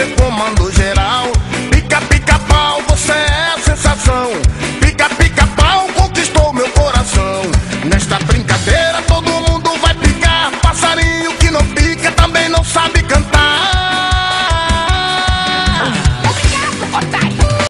sick woman